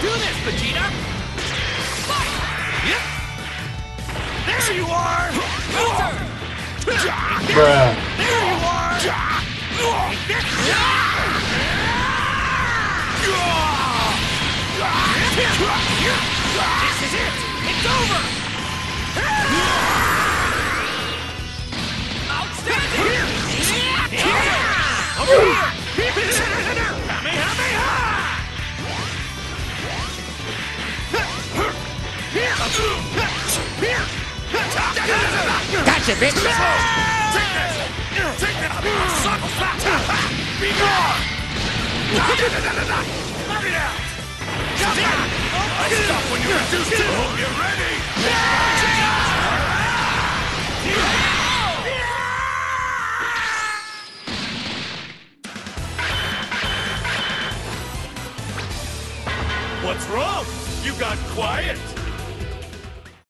do this, Vegeta! Fight! Yep! There you are! Counter! Bruh. There you are! This is it! It's over! Outstanding! Over here! Gotcha, bitch! Take this! Take this! Flat! Be gone! It out! I stop when you reduce to whom you're ready! What's wrong? You got quiet.